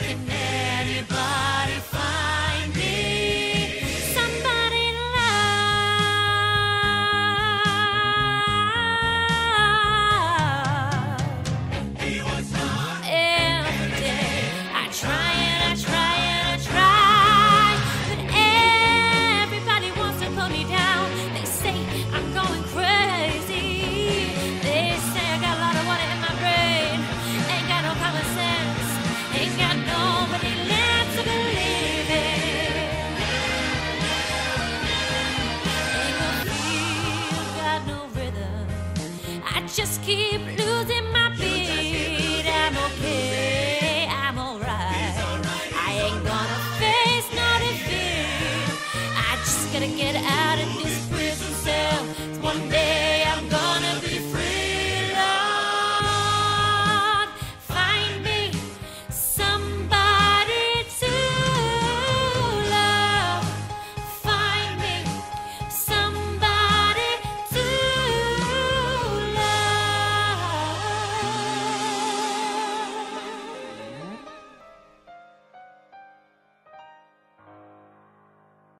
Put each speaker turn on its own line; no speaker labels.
running now. just keep losing my beat. I'm okay, I'm alright. I ain't gonna face no defeat. I just gotta get out of this.